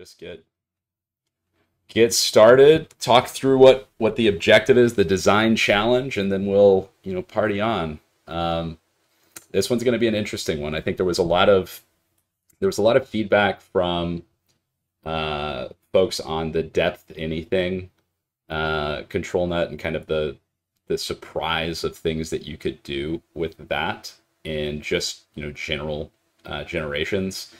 just get get started, talk through what what the objective is, the design challenge, and then we'll you know party on. Um, this one's going to be an interesting one. I think there was a lot of there was a lot of feedback from uh, folks on the depth anything uh, control net and kind of the the surprise of things that you could do with that in just you know general uh, generations.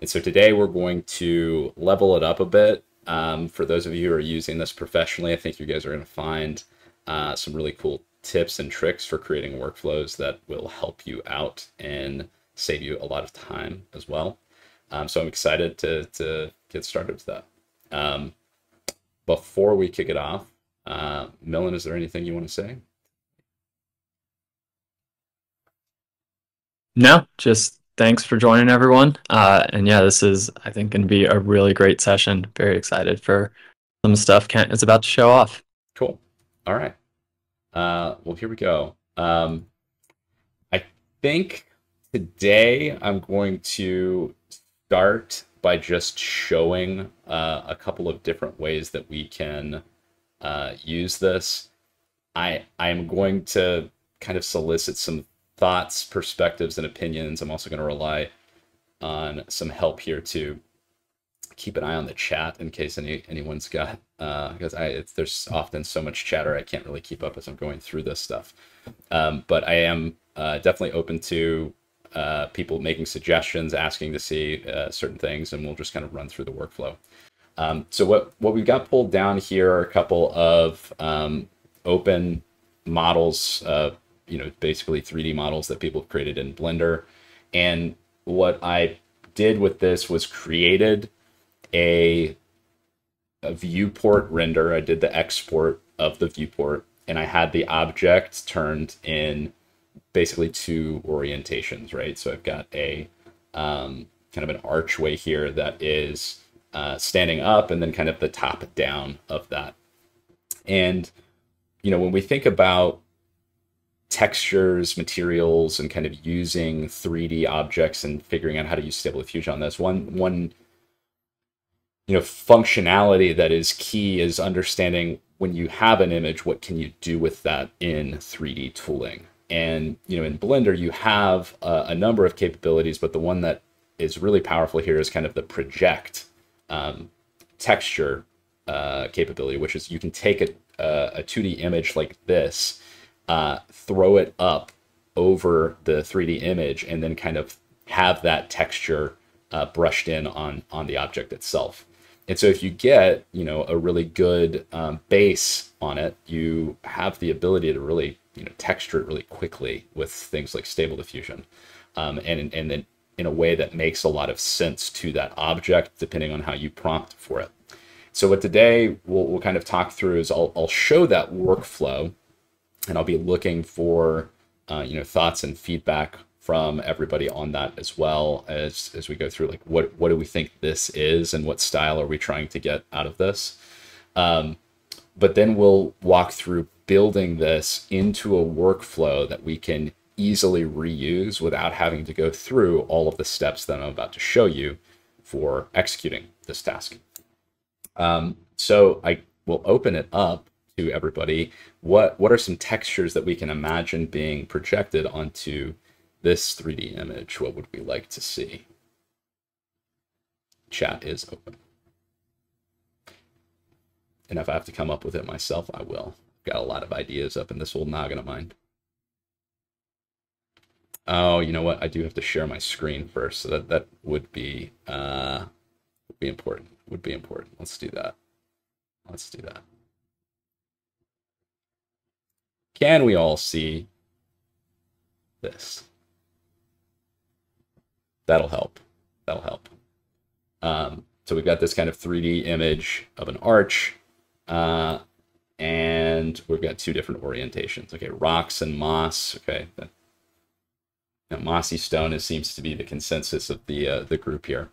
And so today we're going to level it up a bit. Um, for those of you who are using this professionally, I think you guys are going to find uh, some really cool tips and tricks for creating workflows that will help you out and save you a lot of time as well. Um, so I'm excited to, to get started with that. Um, before we kick it off, uh, Millen, is there anything you want to say? No, just thanks for joining everyone. Uh, and yeah, this is, I think, going to be a really great session. Very excited for some stuff Kent is about to show off. Cool. All right. Uh, well, here we go. Um, I think today I'm going to start by just showing uh, a couple of different ways that we can uh, use this. I I am going to kind of solicit some thoughts, perspectives, and opinions. I'm also going to rely on some help here to keep an eye on the chat in case any anyone's got because uh, I there's often so much chatter I can't really keep up as I'm going through this stuff. Um, but I am uh, definitely open to uh, people making suggestions, asking to see uh, certain things, and we'll just kind of run through the workflow. Um, so what what we've got pulled down here are a couple of um, open models, uh, you know, basically 3D models that people have created in Blender. And what I did with this was created a, a viewport render. I did the export of the viewport, and I had the object turned in basically two orientations, right? So I've got a um, kind of an archway here that is uh, standing up and then kind of the top down of that. And, you know, when we think about textures, materials, and kind of using 3D objects and figuring out how to use Stable Diffusion on this, one, one, you know, functionality that is key is understanding when you have an image, what can you do with that in 3D tooling? And, you know, in Blender, you have a, a number of capabilities, but the one that is really powerful here is kind of the project um, texture uh, capability, which is you can take a, a, 2D image like this, uh, throw it up over the 3D image, and then kind of have that texture uh, brushed in on on the object itself. And so if you get you know a really good um, base on it, you have the ability to really you know texture it really quickly with things like Stable Diffusion, um, and and then in a way that makes a lot of sense to that object, depending on how you prompt for it. So what today we'll, we'll kind of talk through is I'll, I'll show that workflow and I'll be looking for, uh, you know, thoughts and feedback from everybody on that as well as, as we go through like, what, what do we think this is and what style are we trying to get out of this? Um, but then we'll walk through building this into a workflow that we can easily reuse without having to go through all of the steps that I'm about to show you for executing this task. Um, so I will open it up to everybody. What, what are some textures that we can imagine being projected onto this 3D image? What would we like to see? Chat is open. And if I have to come up with it myself, I will. Got a lot of ideas up in this old noggin of mine. Oh, you know what? I do have to share my screen first, so that that would be uh, would be important. Would be important. Let's do that. Let's do that. Can we all see this? That'll help. That'll help. Um, so we've got this kind of 3D image of an arch, uh, and we've got two different orientations. Okay, rocks and moss. Okay, now, mossy stone is, seems to be the consensus of the uh, the group here.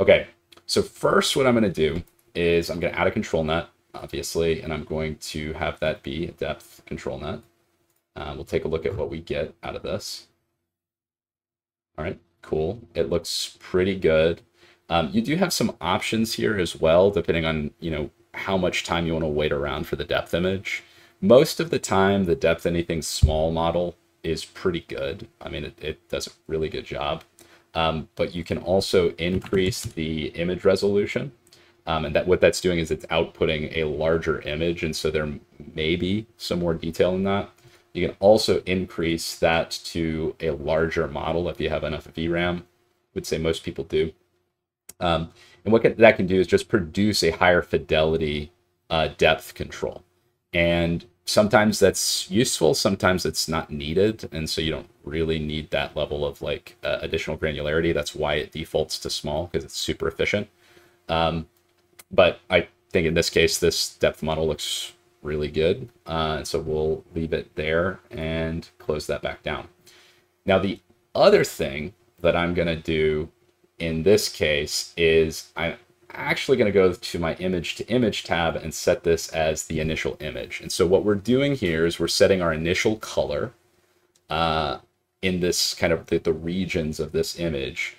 Okay, so first what I'm going to do is I'm going to add a control net, obviously, and I'm going to have that be a depth control net. Uh, we'll take a look at what we get out of this. All right, cool. It looks pretty good. Um, you do have some options here as well, depending on you know how much time you want to wait around for the depth image. Most of the time, the depth anything small model is pretty good. I mean, it, it does a really good job. Um, but you can also increase the image resolution. Um, and that what that's doing is it's outputting a larger image. And so there may be some more detail in that. You can also increase that to a larger model if you have enough VRAM. I would say most people do. Um, and what can, that can do is just produce a higher fidelity uh, depth control. And sometimes that's useful, sometimes it's not needed. And so you don't really need that level of like uh, additional granularity. That's why it defaults to small because it's super efficient. Um, but I think in this case, this depth model looks really good. Uh, and so we'll leave it there and close that back down. Now, the other thing that I'm going to do in this case is I'm actually going to go to my image to image tab and set this as the initial image. And so what we're doing here is we're setting our initial color uh, in this kind of the, the regions of this image.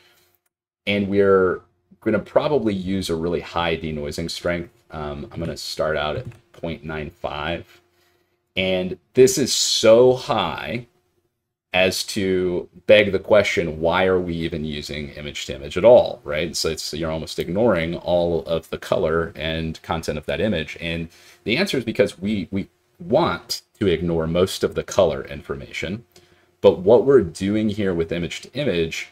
And we're going to probably use a really high denoising strength. Um, I'm going to start out at 0.95. And this is so high as to beg the question why are we even using image to image at all right so it's you're almost ignoring all of the color and content of that image and the answer is because we we want to ignore most of the color information but what we're doing here with image to image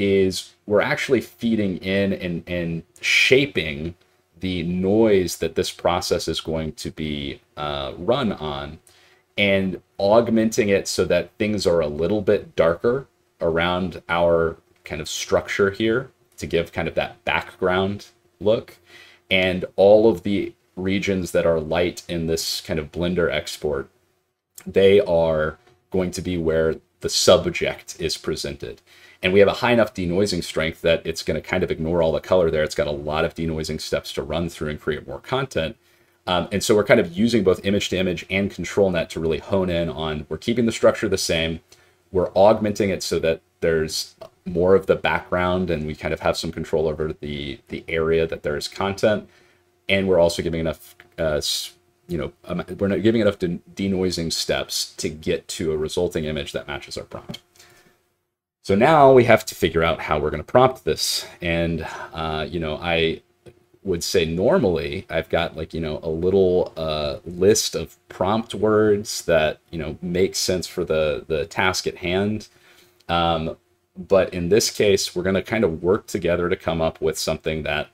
is we're actually feeding in and, and shaping the noise that this process is going to be uh, run on and augmenting it so that things are a little bit darker around our kind of structure here to give kind of that background look. And all of the regions that are light in this kind of Blender export, they are going to be where the subject is presented. And we have a high enough denoising strength that it's going to kind of ignore all the color there. It's got a lot of denoising steps to run through and create more content. Um, and so we're kind of using both image to image and control net to really hone in on we're keeping the structure the same. We're augmenting it so that there's more of the background and we kind of have some control over the the area that there's content. And we're also giving enough, uh, you know, um, we're not giving enough de- denoising steps to get to a resulting image that matches our prompt. So now we have to figure out how we're going to prompt this. And, uh, you know, I would say normally I've got like, you know, a little uh, list of prompt words that, you know, make sense for the, the task at hand. Um, but in this case, we're going to kind of work together to come up with something that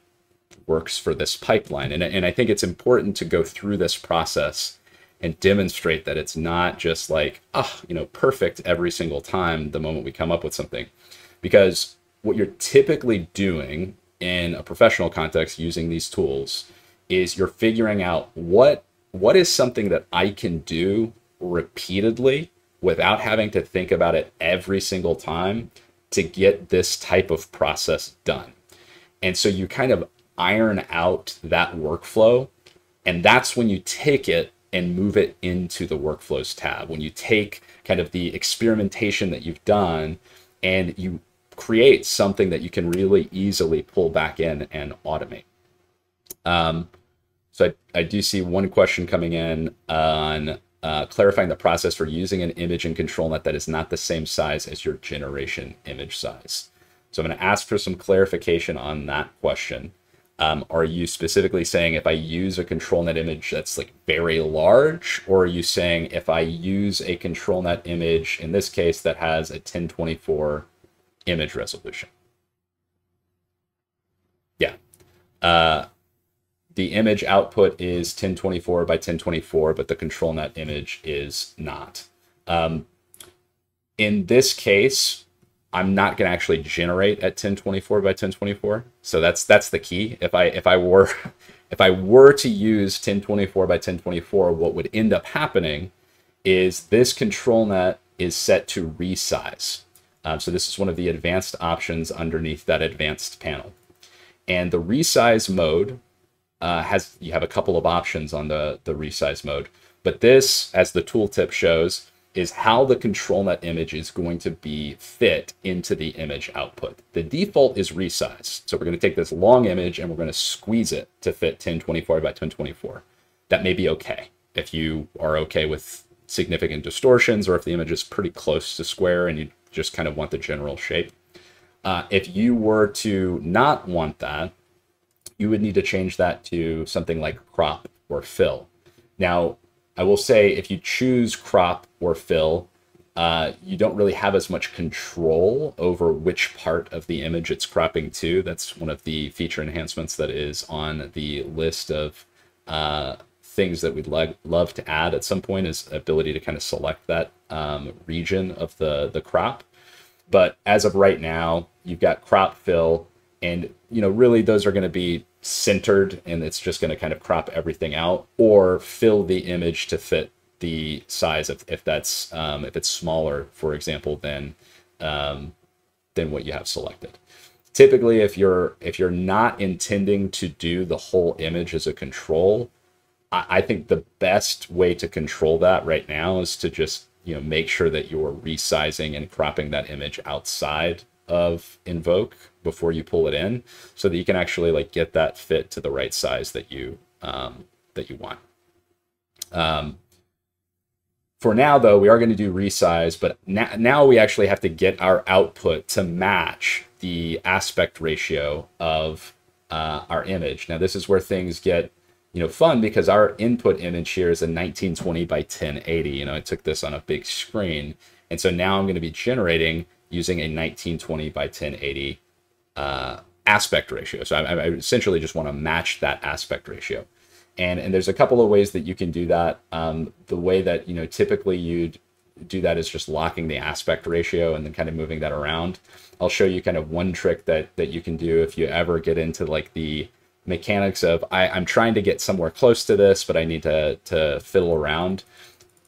works for this pipeline. And, and I think it's important to go through this process and demonstrate that it's not just like, ah, oh, you know, perfect every single time the moment we come up with something. Because what you're typically doing in a professional context using these tools is you're figuring out what what is something that I can do repeatedly without having to think about it every single time to get this type of process done. And so you kind of iron out that workflow and that's when you take it and move it into the workflows tab. When you take kind of the experimentation that you've done and you create something that you can really easily pull back in and automate. Um, so I, I do see one question coming in on uh, clarifying the process for using an image in ControlNet that is not the same size as your generation image size. So I'm going to ask for some clarification on that question. Um, are you specifically saying if I use a control net image that's like very large, or are you saying if I use a control net image in this case that has a 1024 image resolution. Yeah. Uh, the image output is 1024 by 1024, but the control net image is not. Um, in this case, I'm not going to actually generate at 1024 by 1024. So that's that's the key. If I if I were if I were to use 1024 by 1024, what would end up happening is this control net is set to resize. Um, so this is one of the advanced options underneath that advanced panel. And the resize mode uh, has, you have a couple of options on the, the resize mode. But this, as the tooltip shows, is how the control net image is going to be fit into the image output. The default is resize. So we're going to take this long image and we're going to squeeze it to fit 1024 by 1024. That may be okay if you are okay with significant distortions or if the image is pretty close to square and you just kind of want the general shape. Uh, if you were to not want that, you would need to change that to something like crop or fill. Now, I will say if you choose crop or fill, uh, you don't really have as much control over which part of the image it's cropping to. That's one of the feature enhancements that is on the list of uh, things that we'd lo- love to add at some point is ability to kind of select that um, region of the, the crop. But as of right now, you've got crop fill, and you know really those are going to be centered and it's just going to kind of crop everything out or fill the image to fit the size of if that's um, if it's smaller for example than um, than what you have selected. Typically if you're if you're not intending to do the whole image as a control I, I think the best way to control that right now is to just you know make sure that you're resizing and cropping that image outside of invoke before you pull it in so that you can actually like get that fit to the right size that you um, that you want. Um, for now though we are going to do resize but now, now we actually have to get our output to match the aspect ratio of uh, our image. Now this is where things get you know fun because our input image here is a 1920 by 1080 you know i took this on a big screen. And so now i'm going to be generating using a 1920 by 1080 uh, aspect ratio. So I, I essentially just want to match that aspect ratio. And, and there's a couple of ways that you can do that. Um, the way that you know typically you'd do that is just locking the aspect ratio and then kind of moving that around. I'll show you kind of one trick that that you can do if you ever get into like the mechanics of I, I'm trying to get somewhere close to this, but I need to to fiddle around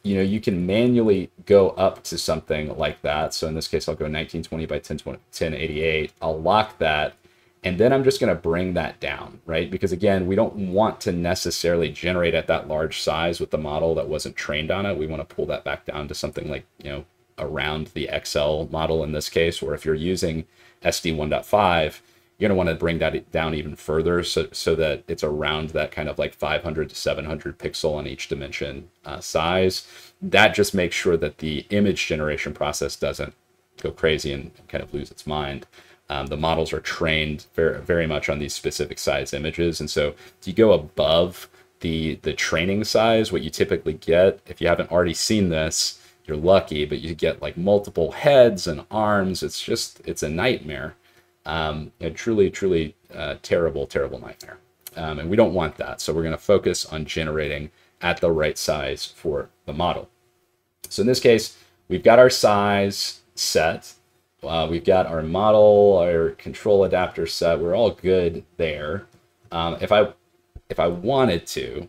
you know, you can manually go up to something like that. So in this case, I'll go 1920 by 1088. I'll lock that. And then I'm just going to bring that down, right? Because again, we don't want to necessarily generate at that large size with the model that wasn't trained on it. We want to pull that back down to something like, you know, around the XL model in this case, or if you're using SD 1.5, you're going to want to bring that down even further so, so that it's around that kind of like 500 to 700 pixel on each dimension uh, size. That just makes sure that the image generation process doesn't go crazy and kind of lose its mind. Um, the models are trained very, very much on these specific size images. And so if you go above the, the training size, what you typically get, if you haven't already seen this, you're lucky, but you get like multiple heads and arms. It's just, it's a nightmare um, a truly, truly uh, terrible, terrible nightmare. Um, and we don't want that. So we're going to focus on generating at the right size for the model. So in this case, we've got our size set. Uh, we've got our model, our control adapter set. We're all good there. Um, if I if I wanted to,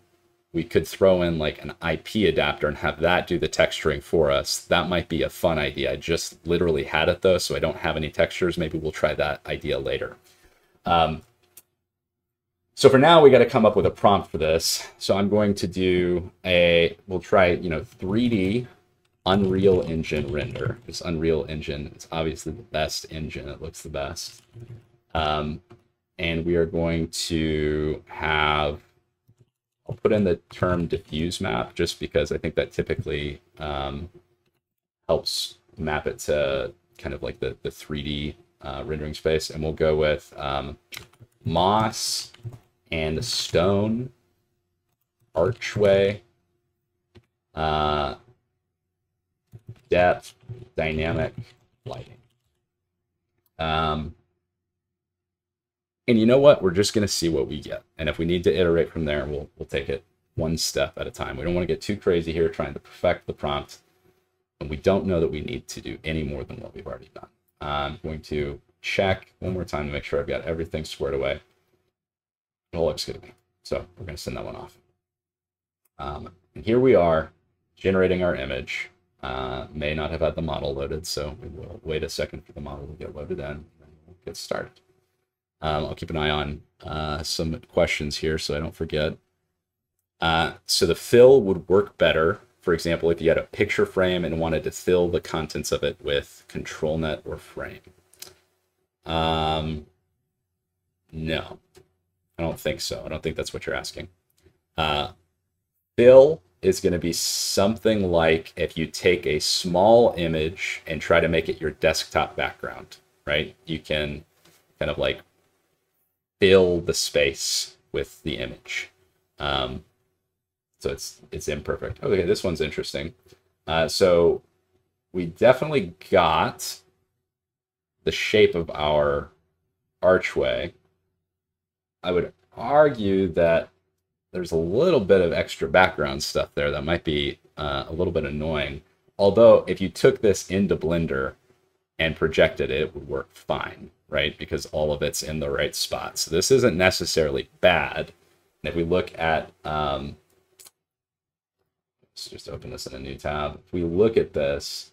we could throw in like an IP adapter and have that do the texturing for us. That might be a fun idea. I just literally had it though, so I don't have any textures. Maybe we'll try that idea later. Um, so for now, we got to come up with a prompt for this. So I'm going to do a, we'll try, you know, 3D Unreal Engine render. This Unreal Engine is obviously the best engine. It looks the best. Um, and we are going to have I'll put in the term diffuse map just because I think that typically um, helps map it to kind of like the, the 3D uh, rendering space. And we'll go with um, moss and stone, archway, uh, depth, dynamic lighting. Um, and you know what? We're just going to see what we get. And if we need to iterate from there, we'll, we'll take it one step at a time. We don't want to get too crazy here trying to perfect the prompt. And we don't know that we need to do any more than what we've already done. I'm going to check one more time to make sure I've got everything squared away. It all looks good to me. So we're going to send that one off. Um, and here we are generating our image. Uh, may not have had the model loaded, so we will wait a second for the model to get loaded in and we'll get started. Um, I'll keep an eye on uh, some questions here so I don't forget. Uh, so the fill would work better for example, if you had a picture frame and wanted to fill the contents of it with control net or frame. Um, no, I don't think so. I don't think that's what you're asking. Uh, fill is going to be something like if you take a small image and try to make it your desktop background, right? You can kind of like fill the space with the image. Um, so it's it's imperfect. Okay, this one's interesting. Uh, so we definitely got the shape of our archway. I would argue that there's a little bit of extra background stuff there that might be uh, a little bit annoying. Although if you took this into Blender and projected it, it would work fine, right? Because all of it's in the right spot. So this isn't necessarily bad. And if we look at, um, let's just open this in a new tab. If we look at this,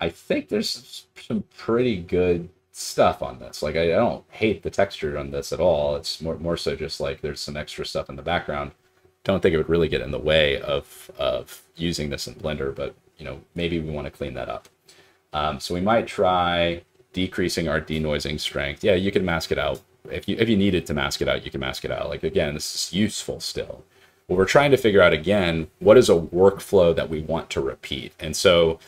I think there's some pretty good stuff on this. Like I, don't hate the texture on this at all. It's more more so just like there's some extra stuff in the background. Don't think it would really get in the way of of using this in Blender, but you know maybe we want to clean that up. Um, so we might try decreasing our denoising strength. Yeah, you can mask it out if you if you needed to mask it out, you can mask it out. Like again, this is useful still. What we're trying to figure out again, what is a workflow that we want to repeat? And so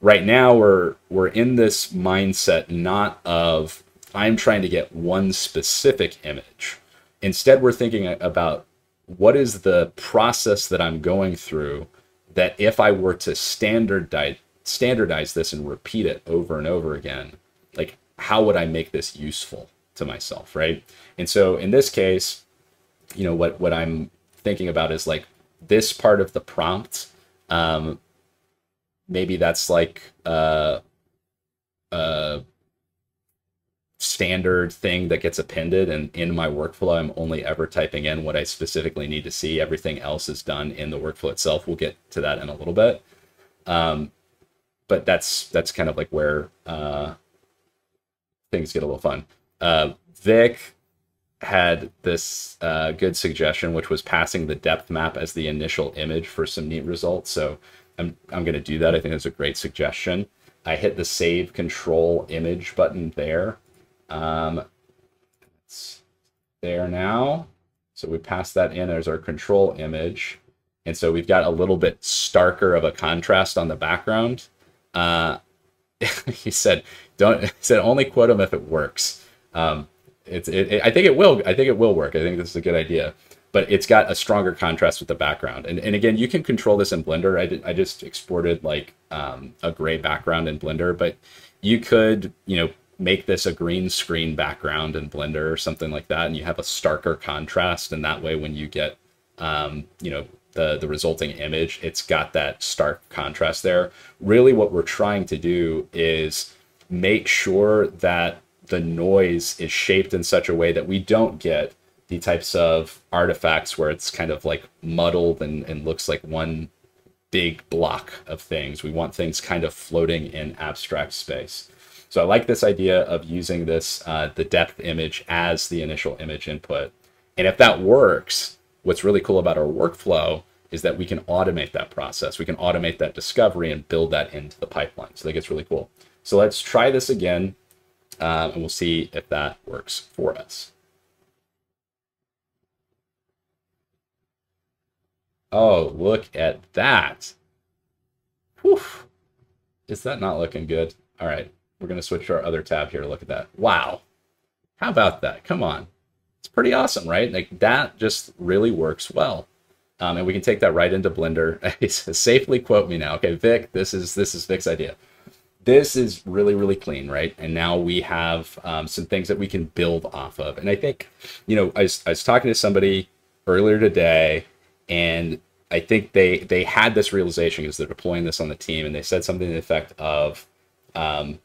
right now we're we're in this mindset not of I'm trying to get one specific image. Instead, we're thinking about what is the process that I'm going through that if I were to standardize standardize this and repeat it over and over again, like how would I make this useful to myself, right? And so in this case, you know what what I'm thinking about is like this part of the prompt um, maybe that's like a, a standard thing that gets appended and in my workflow. I'm only ever typing in what i specifically need to see. Everything else is done in the workflow itself. We'll get to that in a little bit. Um, but that's that's kind of like where uh, things get a little fun uh, vic had this uh, good suggestion which was passing the depth map as the initial image for some neat results so I'm, I'm going to do that. I think that's a great suggestion. I hit the save control image button there. Um, it's there now. So we pass that in. There's our control image. And so we've got a little bit starker of a contrast on the background. Uh, he said, "Don't." Said, "Only quote him if it works." Um, it's. It, it, I think it will. I think it will work. I think this is a good idea but it's got a stronger contrast with the background. And, and again, you can control this in Blender. I, did, I just exported like um, a gray background in Blender, but you could, you know, make this a green screen background in Blender or something like that. And you have a starker contrast. And that way, when you get, um, you know, the, the resulting image, it's got that stark contrast there. Really what we're trying to do is make sure that the noise is shaped in such a way that we don't get the types of artifacts where it's kind of like muddled and, and looks like one big block of things. We want things kind of floating in abstract space. So I like this idea of using this, uh, the depth image as the initial image input. And if that works, what's really cool about our workflow is that we can automate that process. We can automate that discovery and build that into the pipeline. So that gets really cool. So let's try this again, uh, and we'll see if that works for us. Oh, look at that. Whew. Is that not looking good? All right, we're going to switch to our other tab here to look at that. Wow. How about that? Come on. It's pretty awesome, right? Like that just really works well. Um, and we can take that right into Blender. Safely quote me now. Okay, Vic, this is this is Vic's idea. This is really, really clean, right? And now we have um, some things that we can build off of. And I think, you know, I was, I was talking to somebody earlier today and I think they they had this realization because they're deploying this on the team, and they said something to the effect of, um,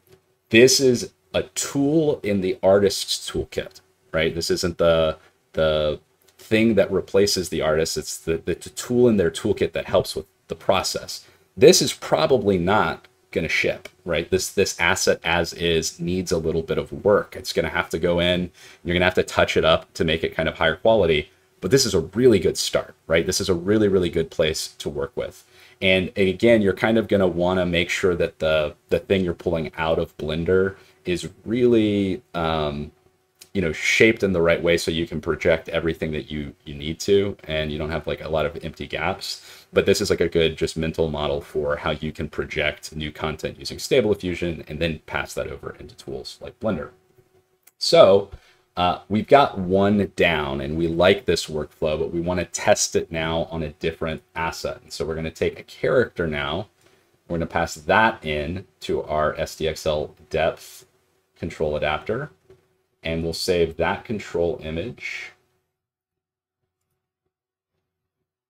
"This is a tool in the artist's toolkit, right? This isn't the the thing that replaces the artist. It's the, the tool in their toolkit that helps with the process. This is probably not going to ship, right? This this asset as is needs a little bit of work. It's going to have to go in. You're going to have to touch it up to make it kind of higher quality but this is a really good start, right? This is a really, really good place to work with. And again, you're kind of going to want to make sure that the the thing you're pulling out of Blender is really um, you know shaped in the right way so you can project everything that you you need to and you don't have like a lot of empty gaps. But this is like a good just mental model for how you can project new content using stable diffusion and then pass that over into tools like blender. So uh, we've got one down and we like this workflow but we want to test it now on a different asset. And so we're going to take a character now. We're going to pass that in to our SDXL depth control adapter and we'll save that control image.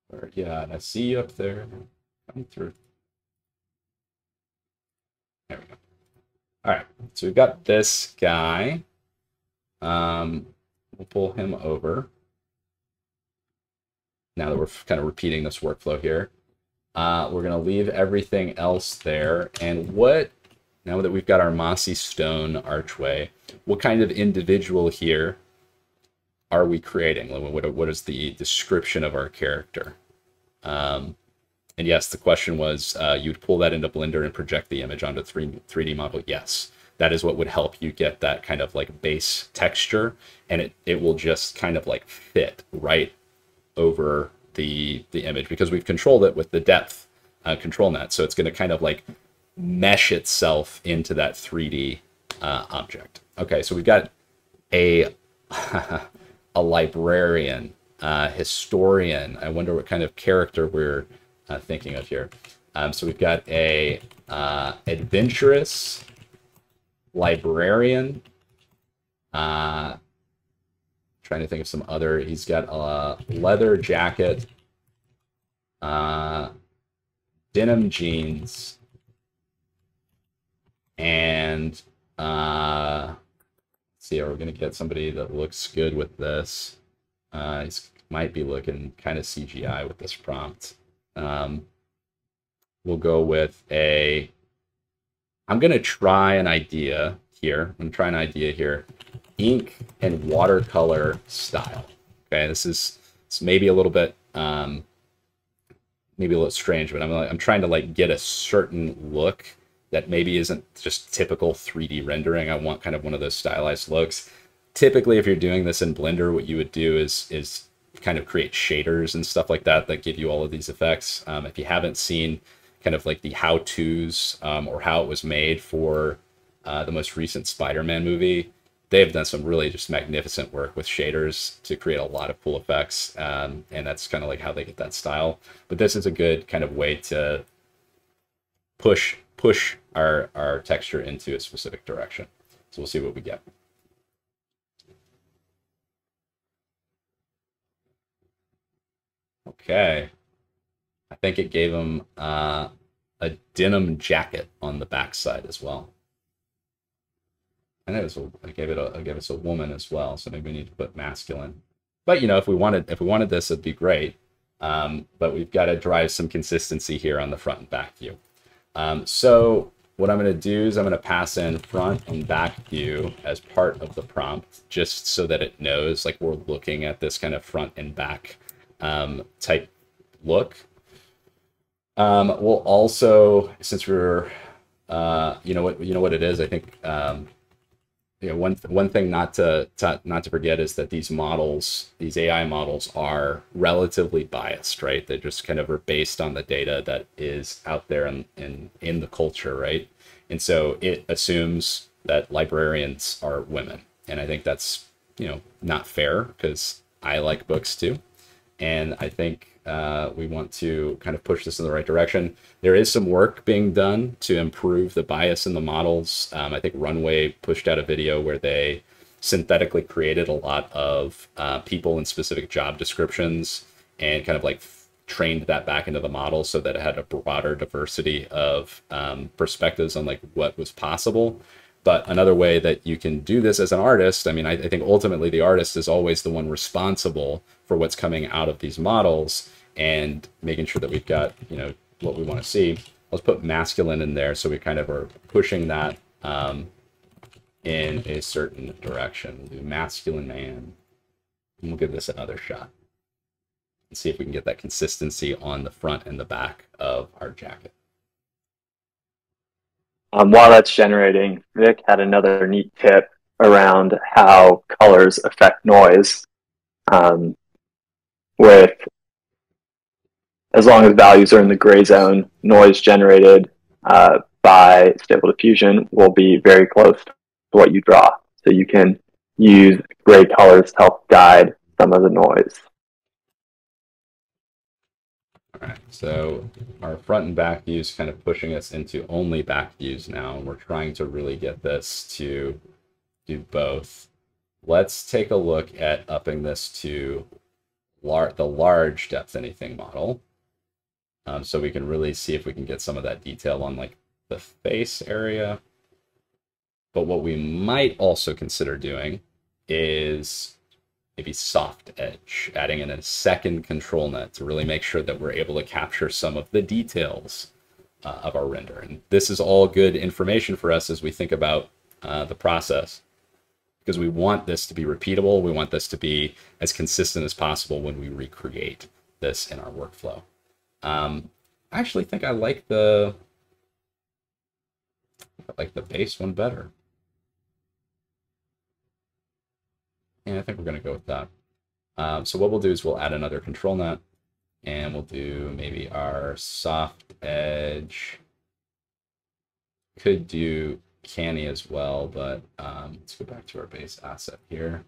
Where, yeah, I see you up there. Come through. There we go. All right, so we've got this guy. Um, we'll pull him over. Now that we're kind of repeating this workflow here. Uh, we're going to leave everything else there. And what, now that we've got our mossy stone archway, what kind of individual here are we creating? What, what is the description of our character? Um, and yes, the question was, uh, you'd pull that into Blender and project the image onto 3, 3D model. Yes, that is what would help you get that kind of like base texture, and it, it will just kind of like fit right over the the image because we've controlled it with the depth uh, control net. So it's going to kind of like mesh itself into that 3D uh, object. Okay, so we've got a a librarian, uh, historian. I wonder what kind of character we're uh, thinking of here. Um, so we've got a uh, adventurous librarian. Uh, trying to think of some other. He's got a leather jacket, uh, denim jeans, and uh, see, are we going to get somebody that looks good with this? Uh, he might be looking kind of CGI with this prompt. Um, we'll go with a. I'm going to try an idea here. I'm going to try an idea here. Ink and watercolor style. Okay, this is it's maybe a little bit um, maybe a little strange, but I'm like, I'm trying to like get a certain look that maybe isn't just typical 3D rendering. I want kind of one of those stylized looks. Typically, if you're doing this in Blender, what you would do is is kind of create shaders and stuff like that that give you all of these effects. Um, if you haven't seen kind of like the how-tos um, or how it was made for uh, the most recent Spider-Man movie, they've done some really just magnificent work with shaders to create a lot of cool effects. Um, and that's kind of like how they get that style. But this is a good kind of way to push push our, our texture into a specific direction. So we'll see what we get. Okay. I think it gave him uh, a denim jacket on the backside as well. And it was a, I gave it a I gave us a woman as well, so maybe we need to put masculine. But you know, if we wanted if we wanted this, it'd be great. Um, but we've got to drive some consistency here on the front and back view. Um, so what I'm going to do is I'm going to pass in front and back view as part of the prompt, just so that it knows like we're looking at this kind of front and back um, type look. Um, we'll also, since we're, uh, you know what, you know what it is. I think um, you know one one thing not to, to, not to forget is that these models these ai models are relatively biased right? They just kind of are based on the data that is out there in in, in the culture right? And so it assumes that librarians are women. And i think that's you know not fair because i like books too. And i think uh, we want to kind of push this in the right direction. There is some work being done to improve the bias in the models. Um, I think Runway pushed out a video where they synthetically created a lot of uh, people in specific job descriptions and kind of like trained that back into the model so that it had a broader diversity of um, perspectives on like what was possible. But another way that you can do this as an artist, I mean, I, I think ultimately the artist is always the one responsible for what's coming out of these models and making sure that we've got, you know, what we want to see. Let's put masculine in there so we kind of are pushing that um, in a certain direction. We'll do masculine man. And we'll give this another shot. and see if we can get that consistency on the front and the back of our jacket. Um, while that's generating, Vic had another neat tip around how colors affect noise. Um, with as long as values are in the gray zone, noise generated uh, by Stable Diffusion will be very close to what you draw. So you can use gray colors to help guide some of the noise. Right, so our front and back views kind of pushing us into only back views now, and we're trying to really get this to do both. Let's take a look at upping this to lar the large depth anything model. Um, so we can really see if we can get some of that detail on like the face area. But what we might also consider doing is maybe soft edge, adding in a second control net to really make sure that we're able to capture some of the details uh, of our render. And this is all good information for us as we think about uh, the process because we want this to be repeatable. We want this to be as consistent as possible when we recreate this in our workflow. Um, I actually think I like the I like the base one better. And I think we're going to go with that. Um, so what we'll do is we'll add another control net and we'll do maybe our soft edge. Could do canny as well, but um, let's go back to our base asset here.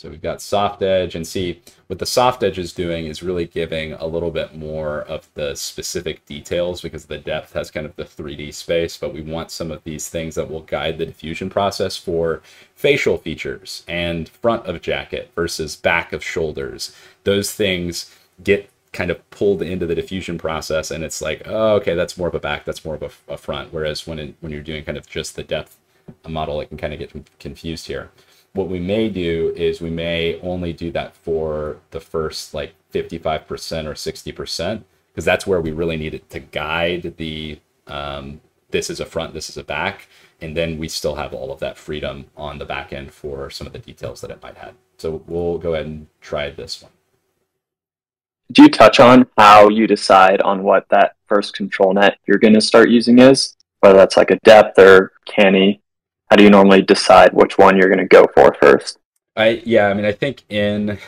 So we've got soft edge and see what the soft edge is doing is really giving a little bit more of the specific details because the depth has kind of the 3D space, but we want some of these things that will guide the diffusion process for facial features and front of jacket versus back of shoulders. Those things get kind of pulled into the diffusion process and it's like, oh, okay, that's more of a back, that's more of a, a front. Whereas when, when you're doing kind of just the depth model, it can kind of get confused here what we may do is we may only do that for the first like 55% or 60% because that's where we really need it to guide the um, this is a front this is a back and then we still have all of that freedom on the back end for some of the details that it might have. So we'll go ahead and try this one. Do you touch on how you decide on what that first control net you're going to start using is? Whether that's like a depth or canny how do you normally decide which one you're going to go for first? I yeah, I mean, I think in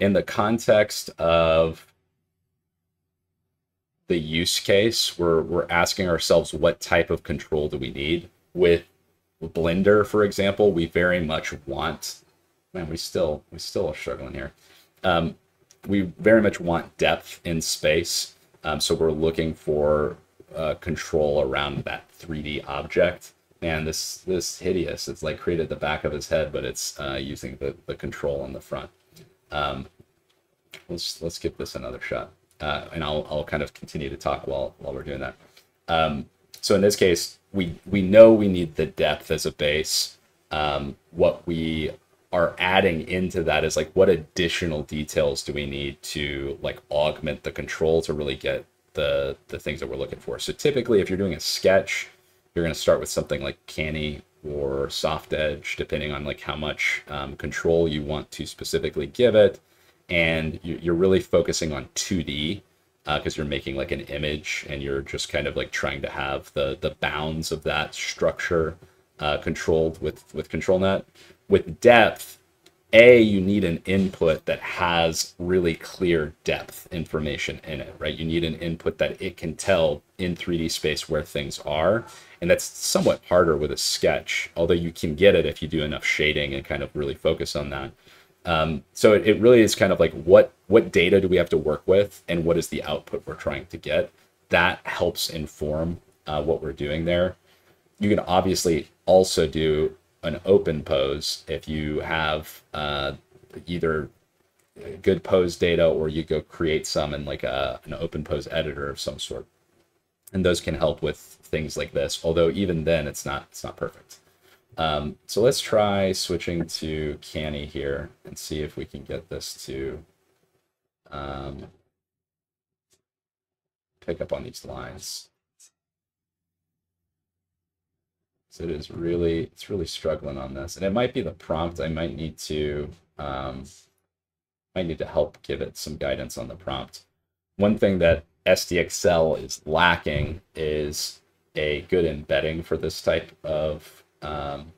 in the context of the use case, we're we're asking ourselves what type of control do we need with Blender, for example. We very much want. Man, we still we still are struggling here. Um, we very much want depth in space, um, so we're looking for uh, control around that 3D object man, this this hideous. It's like created the back of his head, but it's uh, using the, the control on the front. Um, let's let's give this another shot, uh, and I'll I'll kind of continue to talk while while we're doing that. Um, so in this case, we we know we need the depth as a base. Um, what we are adding into that is like what additional details do we need to like augment the control to really get the the things that we're looking for. So typically, if you're doing a sketch you're going to start with something like canny or soft edge, depending on like how much um, control you want to specifically give it. And you're really focusing on 2D because uh, you're making like an image and you're just kind of like trying to have the the bounds of that structure uh, controlled with with control net. With depth, a you need an input that has really clear depth information in it right you need an input that it can tell in 3d space where things are and that's somewhat harder with a sketch although you can get it if you do enough shading and kind of really focus on that. Um, so it, it really is kind of like what what data do we have to work with and what is the output we're trying to get? That helps inform uh, what we're doing there. You can obviously also do an open pose if you have uh, either good pose data or you go create some in like a, an open pose editor of some sort and those can help with things like this although even then it's not it's not perfect um, so let's try switching to canny here and see if we can get this to um, pick up on these lines So it is really, it's really struggling on this. And it might be the prompt. I might need to, um, might need to help give it some guidance on the prompt. One thing that SDXL is lacking is a good embedding for this type of, um,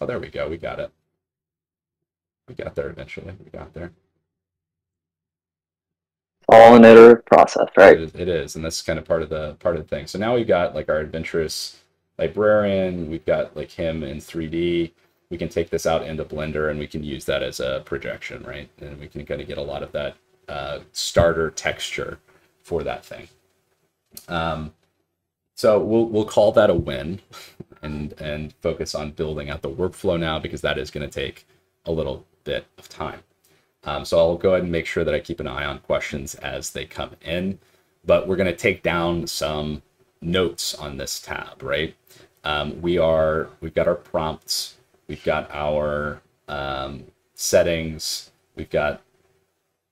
oh, there we go. We got it. We got there eventually. We got there. It's all an iterative process, right? It is, it is, and that's kind of part of the part of the thing. So now we've got like our adventurous librarian. We've got like him in 3D. We can take this out into Blender and we can use that as a projection, right? And we can kind of get a lot of that uh, starter texture for that thing. Um, so we'll we'll call that a win, and and focus on building out the workflow now because that is going to take a little bit of time. Um, so I'll go ahead and make sure that I keep an eye on questions as they come in. But we're going to take down some notes on this tab, right? Um, we are we've got our prompts, we've got our um, settings, we've got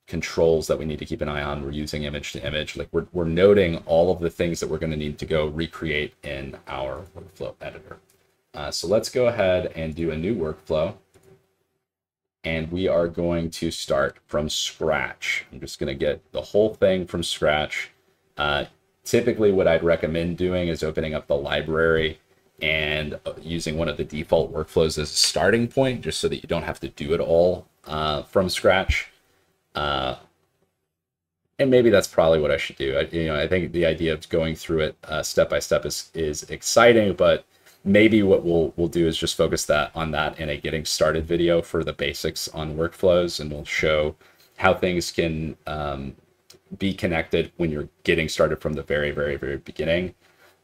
controls that we need to keep an eye on. We're using image to image. Like we're, we're noting all of the things that we're going to need to go recreate in our workflow editor. Uh, so let's go ahead and do a new workflow. And we are going to start from scratch. I'm just going to get the whole thing from scratch. Uh, typically, what I'd recommend doing is opening up the library and uh, using one of the default workflows as a starting point, just so that you don't have to do it all uh, from scratch. Uh, and maybe that's probably what I should do. I, you know, I think the idea of going through it uh, step by step is is exciting, but maybe what we'll we'll do is just focus that on that in a getting started video for the basics on workflows, and we'll show how things can um, be connected when you're getting started from the very very very beginning.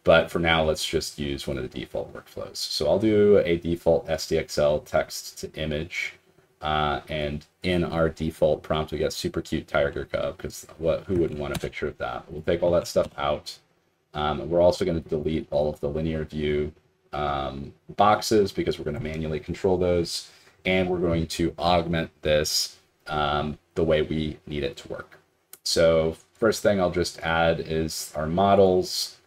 But for now, let's just use one of the default workflows. So I'll do a default SDXL text to image uh, and in our default prompt, we got super cute tiger cub because what who wouldn't want a picture of that? We'll take all that stuff out. Um, we're also going to delete all of the linear view um, boxes because we're going to manually control those. And we're going to augment this um, the way we need it to work. So first thing I'll just add is our models.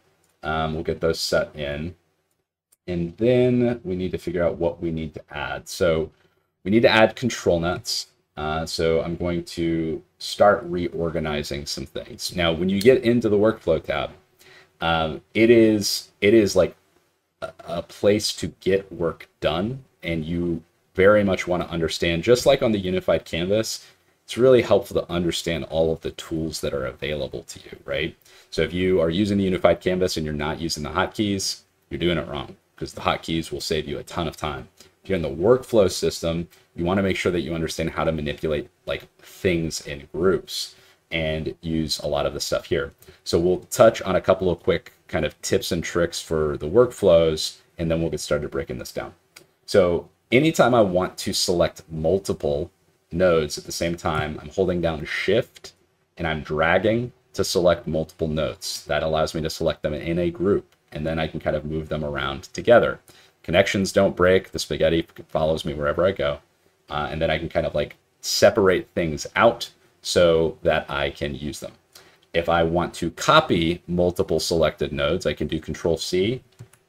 Um, we'll get those set in. And then we need to figure out what we need to add. So we need to add control nets. Uh, so I'm going to start reorganizing some things. Now, when you get into the workflow tab, um, it is it is like a, a place to get work done, and you very much want to understand, just like on the unified canvas, it's really helpful to understand all of the tools that are available to you, right? So if you are using the unified canvas and you're not using the hotkeys, you're doing it wrong because the hotkeys will save you a ton of time. If you're in the workflow system, you want to make sure that you understand how to manipulate like things in groups and use a lot of the stuff here. So we'll touch on a couple of quick kind of tips and tricks for the workflows, and then we'll get started breaking this down. So anytime I want to select multiple nodes at the same time, I'm holding down shift and I'm dragging to select multiple nodes. That allows me to select them in a group, and then I can kind of move them around together. Connections don't break. The spaghetti follows me wherever I go. Uh, and then I can kind of like separate things out so that I can use them. If I want to copy multiple selected nodes, I can do Control C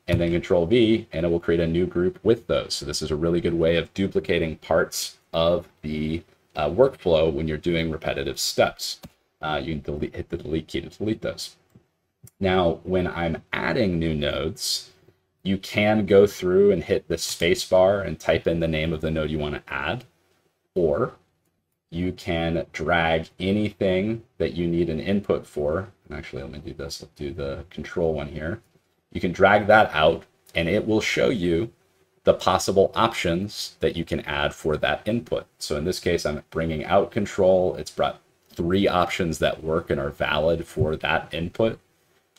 and then Control V, and it will create a new group with those. So this is a really good way of duplicating parts of the uh, workflow when you're doing repetitive steps. Uh, you can delete, hit the delete key to delete those. Now, when I'm adding new nodes, you can go through and hit the space bar and type in the name of the node you want to add, or you can drag anything that you need an input for. And actually, let me do this. Let's do the control one here. You can drag that out and it will show you the possible options that you can add for that input. So in this case, I'm bringing out control. It's brought three options that work and are valid for that input.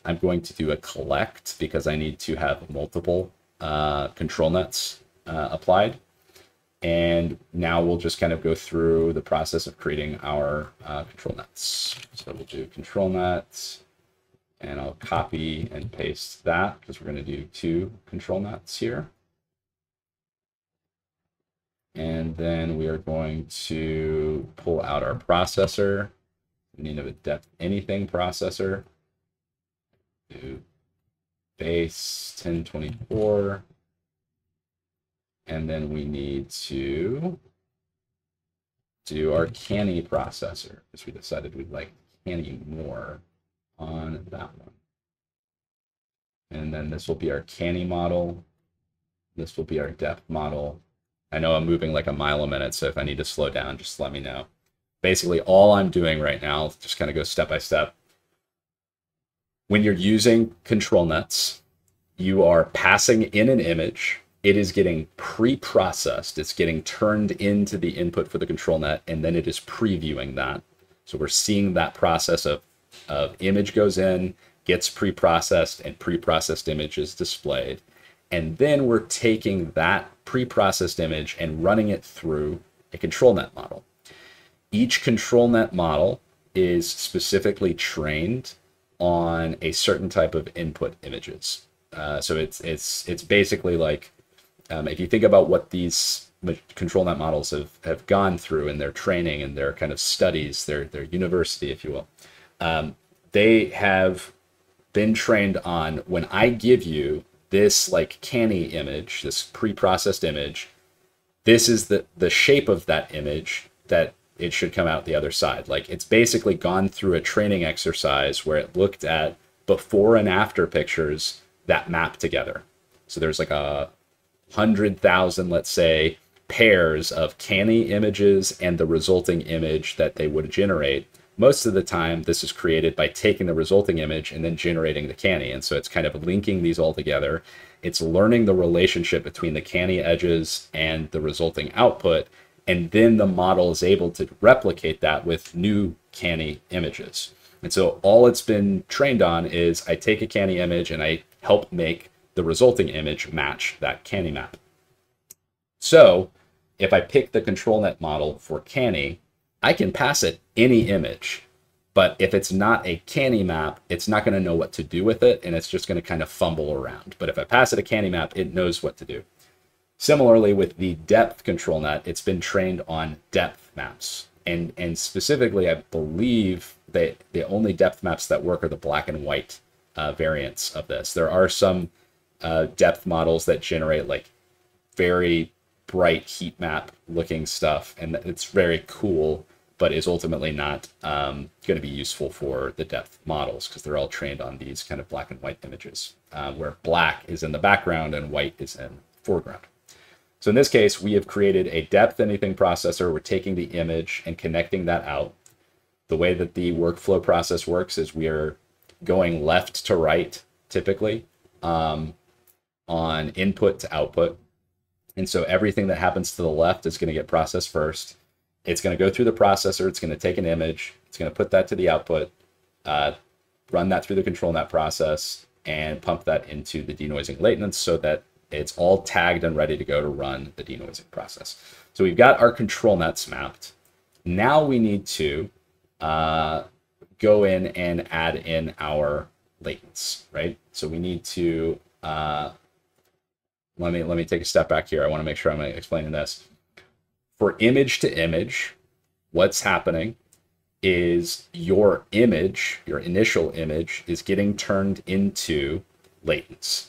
I'm going to do a collect because I need to have multiple uh, control nets uh, applied. And now we'll just kind of go through the process of creating our uh, control nets. So we'll do control nets and I'll copy and paste that because we're going to do two control nets here. And then we are going to pull out our processor. We need a depth anything processor base 1024. And then we need to do our canny processor because we decided we'd like canny more on that one. And then this will be our canny model. This will be our depth model. I know I'm moving like a mile a minute, so if I need to slow down, just let me know. Basically, all I'm doing right now, just kind of go step by step. When you're using control nets, you are passing in an image it is getting pre-processed. It's getting turned into the input for the control net, and then it is previewing that. So we're seeing that process of, of image goes in, gets pre-processed, and pre-processed image is displayed. And then we're taking that pre-processed image and running it through a control net model. Each control net model is specifically trained on a certain type of input images. Uh, so it's it's it's basically like um, if you think about what these control net models have, have gone through in their training and their kind of studies, their, their university, if you will, um, they have been trained on when I give you this like canny image, this pre-processed image, this is the, the shape of that image that it should come out the other side. Like it's basically gone through a training exercise where it looked at before and after pictures that map together. So there's like a, 100,000, let's say, pairs of canny images and the resulting image that they would generate. Most of the time, this is created by taking the resulting image and then generating the canny. And so it's kind of linking these all together. It's learning the relationship between the canny edges and the resulting output. And then the model is able to replicate that with new canny images. And so all it's been trained on is I take a canny image and I help make the resulting image match that canny map. So if I pick the control net model for canny, I can pass it any image. But if it's not a canny map, it's not going to know what to do with it, and it's just going to kind of fumble around. But if I pass it a canny map, it knows what to do. Similarly, with the depth control net, it's been trained on depth maps. And, and specifically, I believe that the only depth maps that work are the black and white uh, variants of this. There are some uh, depth models that generate like very bright heat map looking stuff, and it's very cool, but is ultimately not um, going to be useful for the depth models because they're all trained on these kind of black and white images, uh, where black is in the background and white is in foreground. So in this case, we have created a depth anything processor. We're taking the image and connecting that out. The way that the workflow process works is we are going left to right, typically. Um, on input to output. And so everything that happens to the left is going to get processed first. It's going to go through the processor. It's going to take an image. It's going to put that to the output, uh, run that through the control net process, and pump that into the denoising latents so that it's all tagged and ready to go to run the denoising process. So we've got our control nets mapped. Now we need to uh, go in and add in our latents, right? So we need to uh, let me let me take a step back here. I want to make sure I'm explaining this. For image to image, what's happening is your image, your initial image, is getting turned into latents.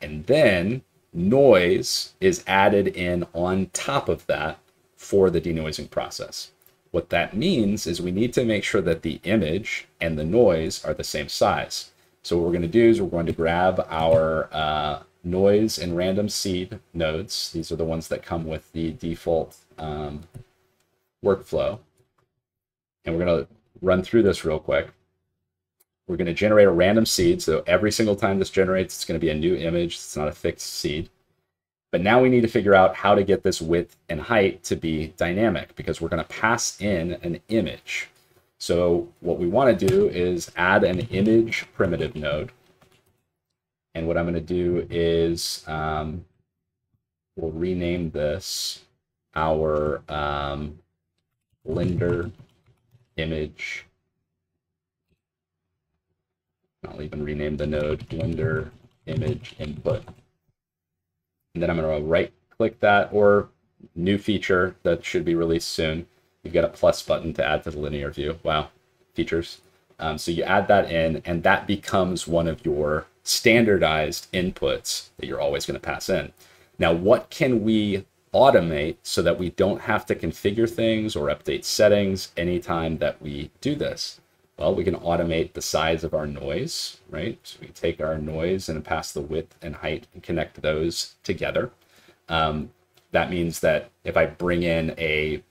And then noise is added in on top of that for the denoising process. What that means is we need to make sure that the image and the noise are the same size. So what we're going to do is we're going to grab our uh, noise and random seed nodes. These are the ones that come with the default um, workflow. And we're going to run through this real quick. We're going to generate a random seed. So every single time this generates, it's going to be a new image. It's not a fixed seed. But now we need to figure out how to get this width and height to be dynamic because we're going to pass in an image. So what we want to do is add an image primitive node. And what I'm going to do is um, we'll rename this our um, Blender image. I'll even rename the node Blender image input. And then I'm going to right click that or new feature that should be released soon. You've got a plus button to add to the linear view. Wow, features. Um, so you add that in, and that becomes one of your standardized inputs that you're always going to pass in. Now, what can we automate so that we don't have to configure things or update settings anytime that we do this? Well, we can automate the size of our noise, right? So we take our noise and pass the width and height and connect those together. Um, that means that if I bring in a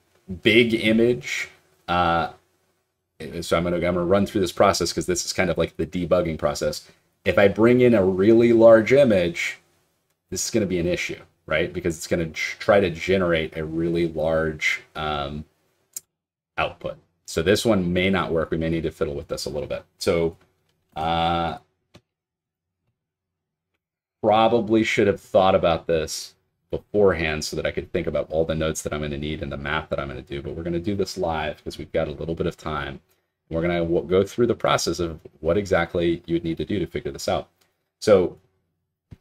big image, uh, so I'm gonna I'm gonna run through this process because this is kind of like the debugging process. If I bring in a really large image, this is gonna be an issue, right? Because it's gonna try to generate a really large um, output. So this one may not work. We may need to fiddle with this a little bit. So uh, probably should have thought about this beforehand so that I could think about all the notes that I'm going to need and the math that I'm going to do. But we're going to do this live because we've got a little bit of time. We're going to go through the process of what exactly you would need to do to figure this out. So,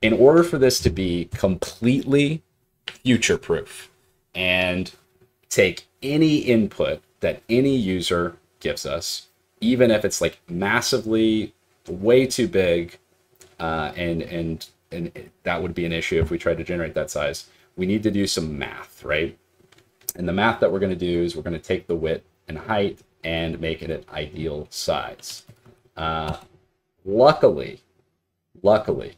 in order for this to be completely future proof and take any input that any user gives us, even if it's like massively way too big uh, and and and that would be an issue if we tried to generate that size. We need to do some math, right? And the math that we're going to do is we're going to take the width and height and make it an ideal size. Uh, luckily, luckily,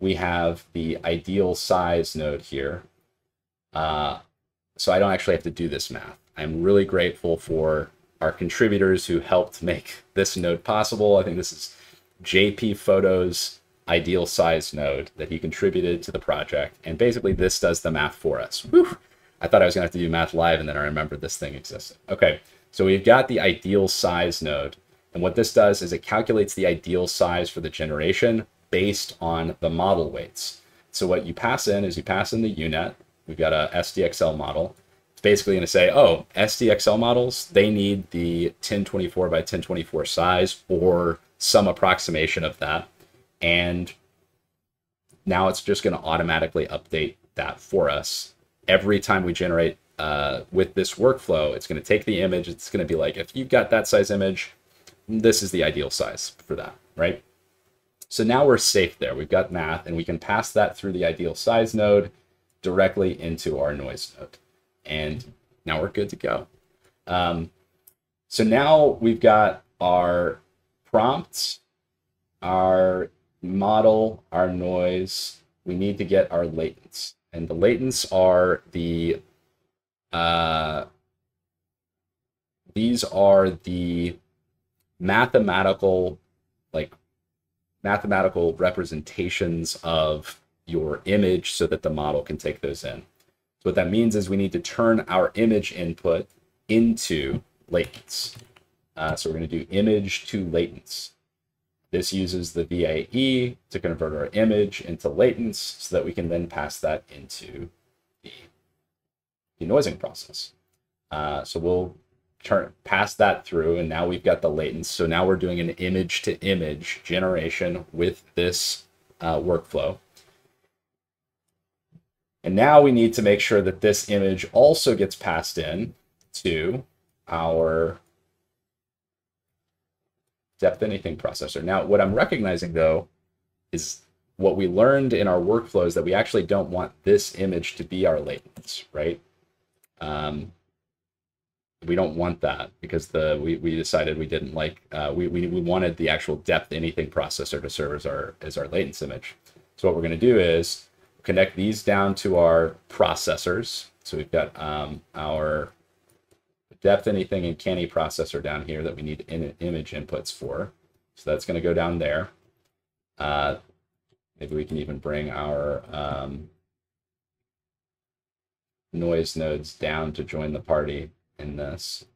we have the ideal size node here. Uh, so I don't actually have to do this math. I'm really grateful for our contributors who helped make this node possible. I think this is JPPhoto's ideal size node that he contributed to the project. And basically this does the math for us. Whew. I thought I was gonna have to do math live and then I remembered this thing existed. Okay, so we've got the ideal size node. And what this does is it calculates the ideal size for the generation based on the model weights. So what you pass in is you pass in the UNet. We've got a SDXL model. It's basically going to say, oh, SDXL models, they need the 1024 by 1024 size or some approximation of that. And now it's just going to automatically update that for us. Every time we generate uh, with this workflow, it's going to take the image. It's going to be like, if you've got that size image, this is the ideal size for that, right? So now we're safe there. We've got math and we can pass that through the ideal size node directly into our noise node. And now we're good to go. Um, so now we've got our prompts, our model our noise, we need to get our latents. And the latents are the, uh, these are the mathematical, like mathematical representations of your image so that the model can take those in. So what that means is we need to turn our image input into latents. Uh, so we're going to do image to latents. This uses the VAE to convert our image into latents so that we can then pass that into the denoising process. Uh, so we'll turn pass that through and now we've got the latents. So now we're doing an image to image generation with this uh, workflow. And now we need to make sure that this image also gets passed in to our depth anything processor. Now, what I'm recognizing though is what we learned in our workflows that we actually don't want this image to be our latents, right? Um, we don't want that because the we, we decided we didn't like uh, we, we we wanted the actual depth anything processor to serve as our as our latents image. So what we're going to do is connect these down to our processors. So we've got um, our depth anything and canny processor down here that we need in image inputs for. So that's going to go down there. Uh, maybe we can even bring our um, noise nodes down to join the party in this.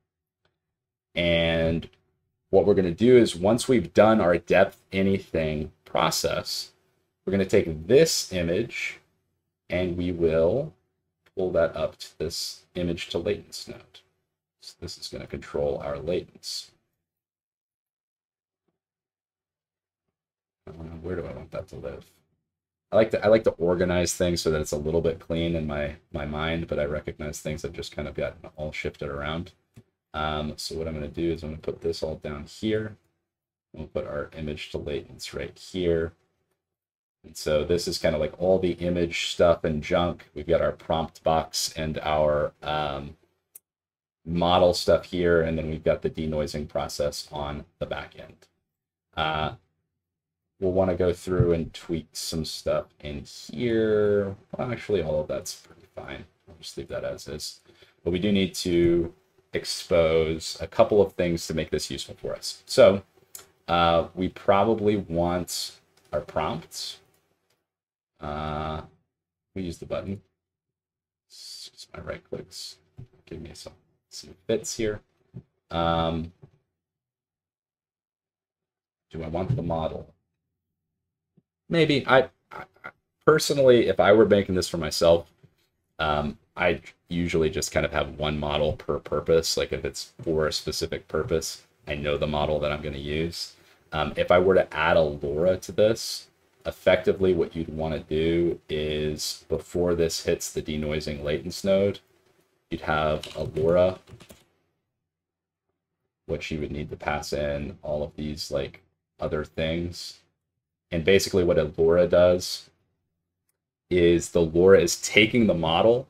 And what we're going to do is once we've done our depth anything process, we're going to take this image and we will pull that up to this image to latents node. So this is going to control our latents. Uh, where do I want that to live? I like to I like to organize things so that it's a little bit clean in my my mind, but I recognize things have just kind of gotten all shifted around. Um, so what I'm going to do is I'm going to put this all down here. We'll put our image to latents right here. And so this is kind of like all the image stuff and junk. We've got our prompt box and our um, model stuff here, and then we've got the denoising process on the back end. Uh, we'll want to go through and tweak some stuff in here. Well, actually, all of that's pretty fine. I'll just leave that as is. But we do need to expose a couple of things to make this useful for us. So uh, we probably want our prompts. Uh, we use the button. Just my right clicks. Give me some some fits here. Um, do I want the model? Maybe. I, I personally, if I were making this for myself, um, I usually just kind of have one model per purpose. Like if it's for a specific purpose, I know the model that I'm going to use. Um, if I were to add a LoRa to this, effectively what you'd want to do is before this hits the denoising latents node, you'd have a which you would need to pass in all of these like other things. And basically what a does is the LoRa is taking the model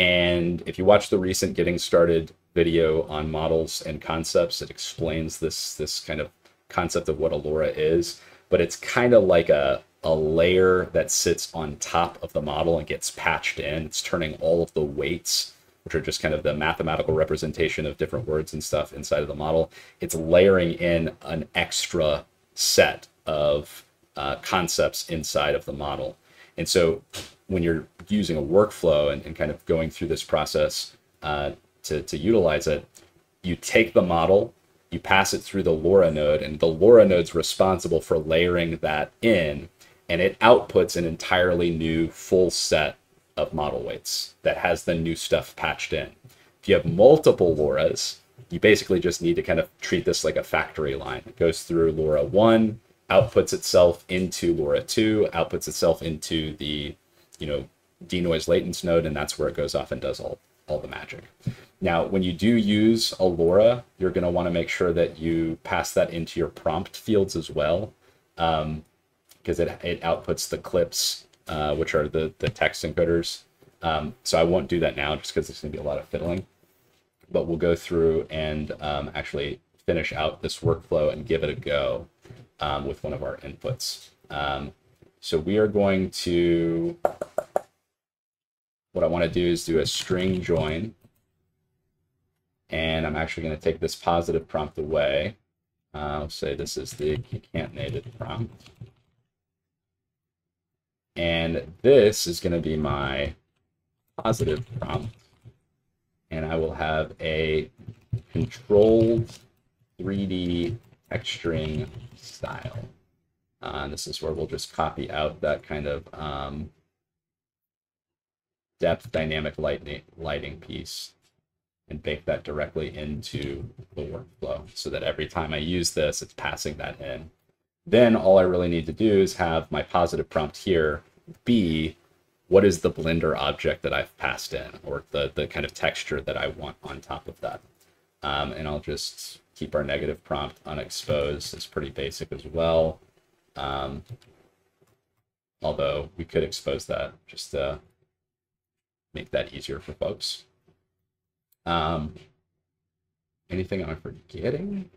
and if you watch the recent getting started video on models and concepts, it explains this this kind of concept of what a is. But it's kind of like a a layer that sits on top of the model and gets patched in. It's turning all of the weights, which are just kind of the mathematical representation of different words and stuff inside of the model. It's layering in an extra set of uh, concepts inside of the model. And so when you're using a workflow and, and kind of going through this process uh, to, to utilize it, you take the model, you pass it through the LoRa node, and the LoRa node's responsible for layering that in, and it outputs an entirely new full set of model weights that has the new stuff patched in. If you have multiple LoRa's, you basically just need to kind of treat this like a factory line. It goes through LoRa 1, outputs itself into LoRa 2, outputs itself into the you know, denoise latents node, and that's where it goes off and does all, all the magic. Now, when you do use a LoRa, you're going to want to make sure that you pass that into your prompt fields as well, because um, it, it outputs the clips, uh, which are the, the text encoders. Um, so I won't do that now just because there's going to be a lot of fiddling. But we'll go through and um, actually finish out this workflow and give it a go um, with one of our inputs. Um, so we are going to, what I want to do is do a string join. And I'm actually going to take this positive prompt away. I'll say this is the concatenated prompt. And this is going to be my positive prompt. And I will have a controlled 3D texturing style. Uh, and this is where we'll just copy out that kind of um, depth dynamic lighting, lighting piece and bake that directly into the workflow so that every time I use this, it's passing that in. Then all I really need to do is have my positive prompt here be what is the Blender object that I've passed in or the, the kind of texture that I want on top of that. Um, and I'll just keep our negative prompt unexposed. It's pretty basic as well. Um, although we could expose that just to make that easier for folks. Um, anything I'm forgetting?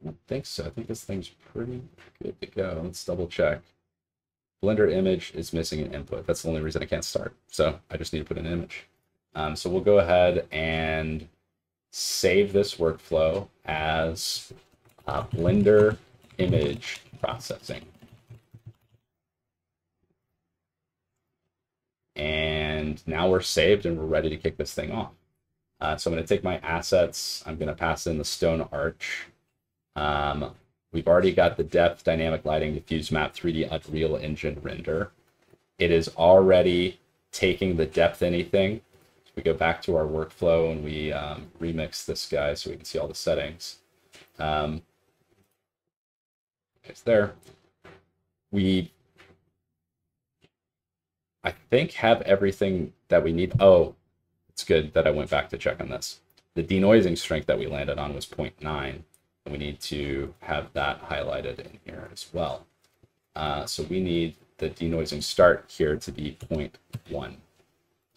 I don't think so. I think this thing's pretty good to go. Let's double check. Blender image is missing an input. That's the only reason I can't start. So I just need to put an image. Um, so we'll go ahead and save this workflow as uh, Blender image processing. And now we're saved and we're ready to kick this thing off. Uh, so I'm going to take my assets. I'm going to pass in the stone arch. Um, we've already got the depth, dynamic lighting, diffuse map, 3D Unreal Engine render. It is already taking the depth anything. So we go back to our workflow and we um, remix this guy so we can see all the settings. Um, it's there. We, I think, have everything that we need. Oh, it's good that I went back to check on this. the denoising strength that we landed on was 0.9, and we need to have that highlighted in here as well. Uh, so we need the denoising start here to be 0.1.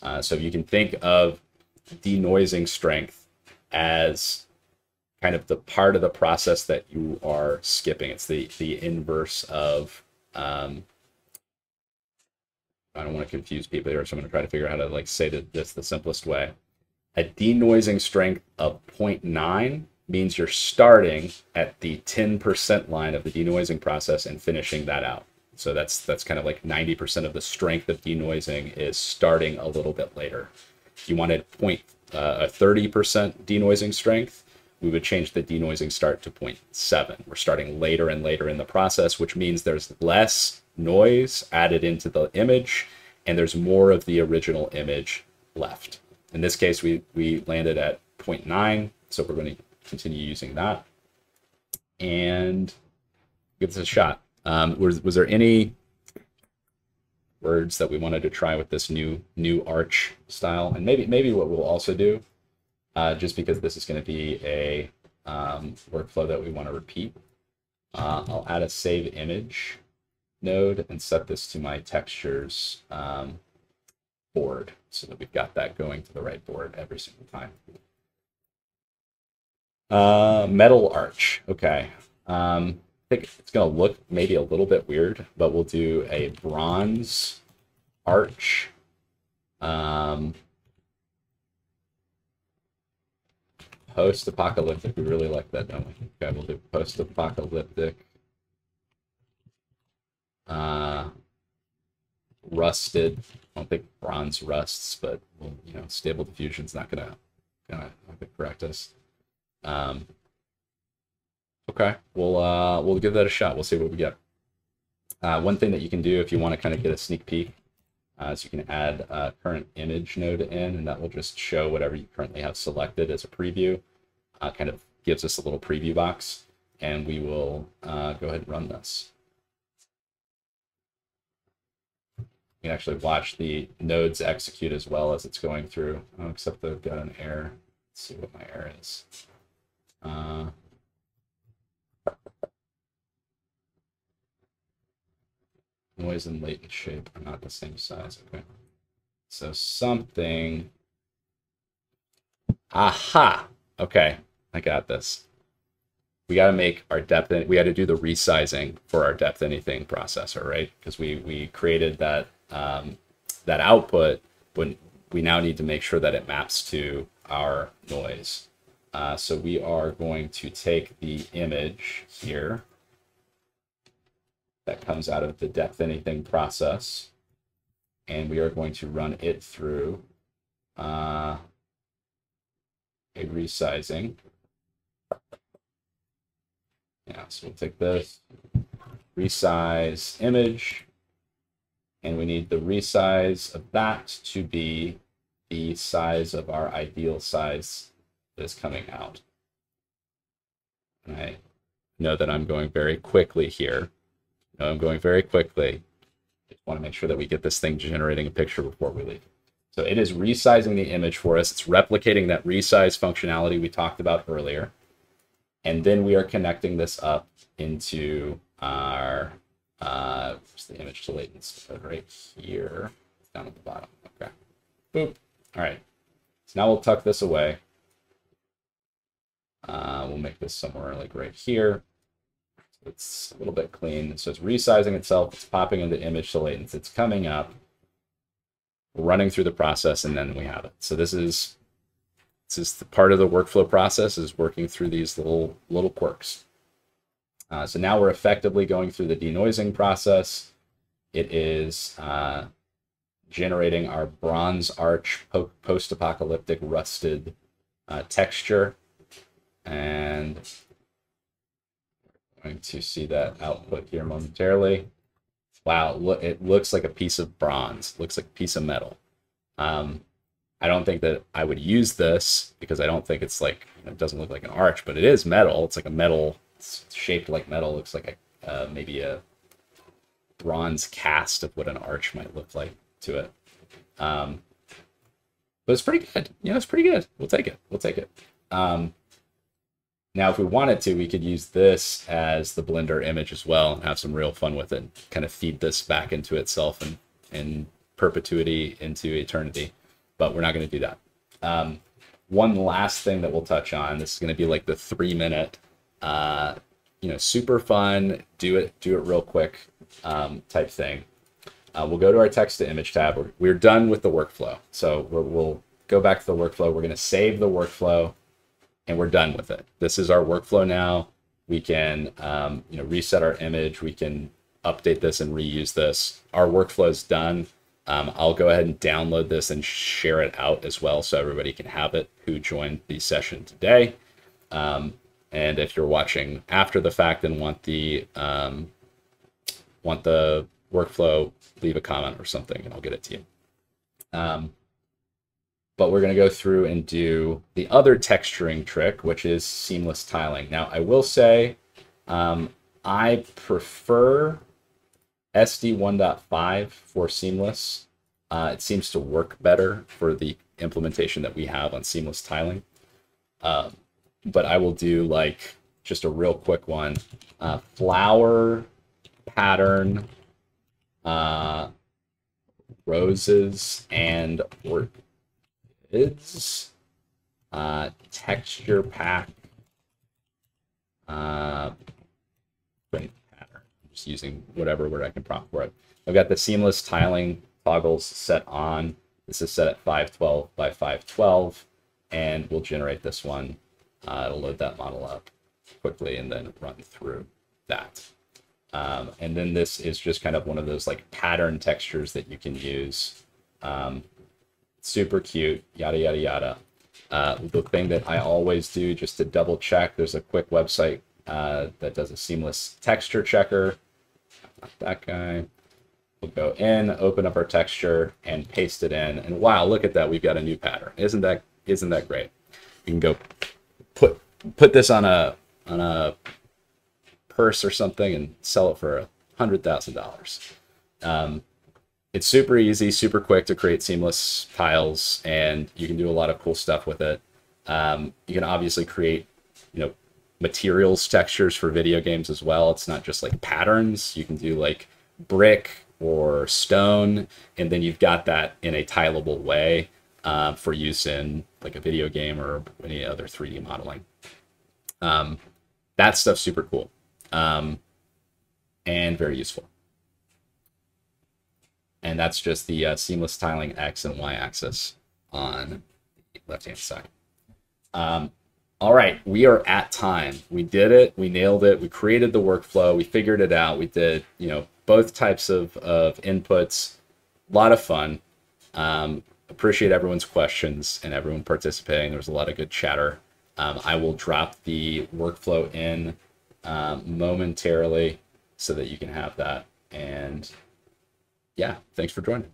Uh, so you can think of denoising strength as kind of the part of the process that you are skipping. It's the the inverse of um, I don't want to confuse people here, so I'm going to try to figure out how to like say this the simplest way. A denoising strength of 0.9 means you're starting at the 10% line of the denoising process and finishing that out. So that's that's kind of like 90% of the strength of denoising is starting a little bit later. If you wanted point uh, a 30% denoising strength, we would change the denoising start to 0.7. We're starting later and later in the process, which means there's less noise added into the image and there's more of the original image left. In this case, we, we landed at 0.9, so we're going to continue using that. And give this a shot. Um, was, was there any words that we wanted to try with this new new arch style? And maybe maybe what we'll also do, uh, just because this is going to be a um, workflow that we want to repeat, uh, I'll add a save image node and set this to my textures um, board so that we've got that going to the right board every single time. Uh, metal arch. Okay. Um, I think it's going to look maybe a little bit weird, but we'll do a bronze arch. Um, post-apocalyptic. We really like that, don't we? Okay, we'll do post-apocalyptic. Uh, rusted. I don't think bronze rusts, but you know, stable diffusion's not gonna gonna, gonna correct us. Um, okay, we'll uh, we'll give that a shot. We'll see what we get. Uh, one thing that you can do if you want to kind of get a sneak peek uh, is you can add a current image node in, and that will just show whatever you currently have selected as a preview. Uh, kind of gives us a little preview box, and we will uh, go ahead and run this. You can actually watch the nodes execute as well as it's going through, oh, except they've got an error. Let's see what my error is. Uh, noise and latent shape are not the same size. Okay. So something. Aha. Okay. I got this. We got to make our depth. We had to do the resizing for our depth anything processor, right? Because we we created that um, that output, but we now need to make sure that it maps to our noise. Uh, so we are going to take the image here that comes out of the depth anything process, and we are going to run it through uh, a resizing. Yeah, so we'll take this, resize image, and we need the resize of that to be the size of our ideal size that is coming out. I know that I'm going very quickly here. Know I'm going very quickly. Just want to make sure that we get this thing generating a picture before we leave. So it is resizing the image for us. It's replicating that resize functionality we talked about earlier. And then we are connecting this up into our uh, the image to latents? Right here, down at the bottom. Okay. Boop. All right. So now we'll tuck this away. Uh, we'll make this somewhere like right here. It's a little bit clean. So it's resizing itself. It's popping into image to latents. It's coming up, running through the process, and then we have it. So this is this is the part of the workflow process is working through these little little quirks. Uh, so now we're effectively going through the denoising process. It is uh, generating our bronze arch po post-apocalyptic rusted uh, texture. And I'm going to see that output here momentarily. Wow, look, it looks like a piece of bronze. It looks like a piece of metal. Um, I don't think that I would use this because I don't think it's like, it doesn't look like an arch, but it is metal. It's like a metal it's shaped like metal. Looks like a uh, maybe a bronze cast of what an arch might look like to it. Um, but it's pretty good. You know, it's pretty good. We'll take it. We'll take it. Um, now, if we wanted to, we could use this as the Blender image as well and have some real fun with it. Kind of feed this back into itself and in perpetuity into eternity. But we're not going to do that. Um, one last thing that we'll touch on. This is going to be like the three minute, uh, you know, super fun. Do it, do it real quick um, type thing. Uh, we'll go to our text to image tab. We're, we're done with the workflow. So we will go back to the workflow. We're going to save the workflow and we're done with it. This is our workflow now. We can, um, you know, reset our image. We can update this and reuse this. Our workflow is done. Um, I'll go ahead and download this and share it out as well so everybody can have it who joined the session today. Um, and if you're watching after the fact and want the um, want the workflow, leave a comment or something and I'll get it to you. Um, but we're going to go through and do the other texturing trick, which is seamless tiling. Now, I will say um, I prefer SD 1.5 for seamless. Uh, it seems to work better for the implementation that we have on seamless tiling. Uh, but I will do like just a real quick one. Uh, flower pattern, uh, roses, and or it's uh, texture pack uh, pattern. I'm just using whatever word I can prompt for it. I've got the seamless tiling toggles set on. This is set at 512 by 512, and we'll generate this one. Uh, it'll load that model up quickly and then run through that. Um, and then this is just kind of one of those like pattern textures that you can use. Um, super cute, yada, yada, yada. Uh, the thing that I always do just to double check, there's a quick website uh, that does a seamless texture checker. Not that guy. We'll go in, open up our texture, and paste it in. And wow, look at that. We've got a new pattern. Isn't that isn't that great? You can go put this on a on a purse or something and sell it for a hundred thousand um, dollars it's super easy, super quick to create seamless tiles, and you can do a lot of cool stuff with it. Um, you can obviously create, you know, materials textures for video games as well. It's not just like patterns. You can do like brick or stone, and then you've got that in a tileable way uh, for use in like a video game or any other 3D modeling. Um, that stuff's super cool um, and very useful and that's just the uh, seamless tiling X and Y axis on the left-hand side. Um, all right, we are at time. We did it. We nailed it. We created the workflow. We figured it out. We did, you know, both types of, of inputs. A lot of fun. Um, appreciate everyone's questions and everyone participating. There was a lot of good chatter. Um, I will drop the workflow in um, momentarily so that you can have that. And yeah, thanks for joining.